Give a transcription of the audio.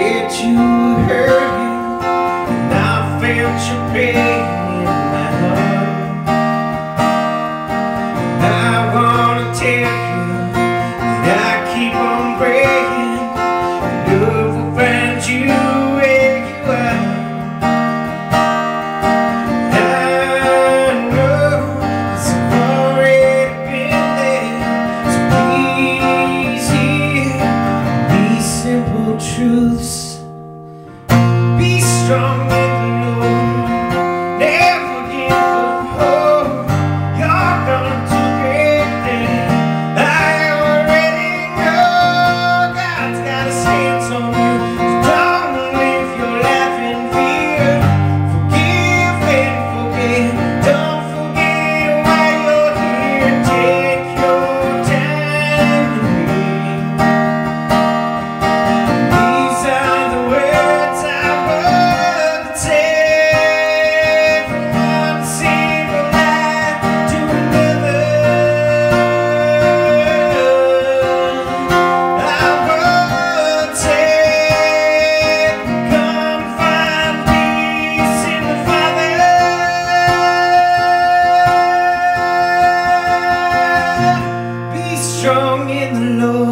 did you hurt him? And I felt your pain in my heart. And I wanna tell you. strong. strong in the Lord.